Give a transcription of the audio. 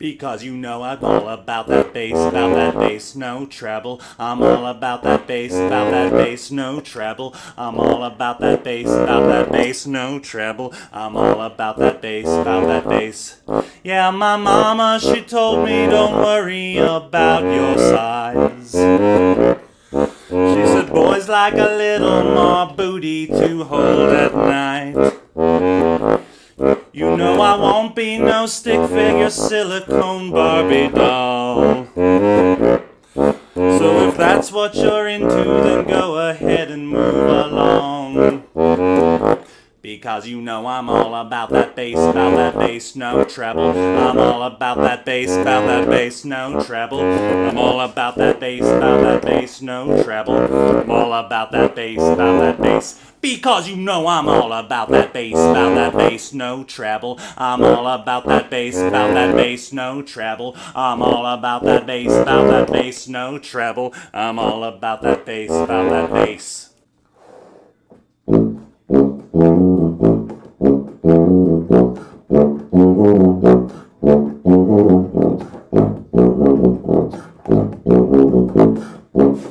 Because you know I'm all about that bass, about that bass, no treble. I'm all about that bass, about that bass, no treble. I'm all about that bass, about that bass, no treble. I'm all about that bass, about that bass. Yeah, my mama, she told me don't worry about your size. Like a little more booty to hold at night. You know I won't be no stick figure silicone Barbie doll. So if that's what you're into, then go ahead and move along. Because you know I'm all about that bass, about that bass, no treble. I'm all about that bass, about that bass, no treble. I'm all about that bass, about that bass, no treble. I'm all about that bass, about that bass. Because you know I'm all about that bass, about that bass, no treble. I'm all about that bass, about that bass, no treble. I'm all about that bass, about that bass, no treble. I'm all about that bass, about that bass.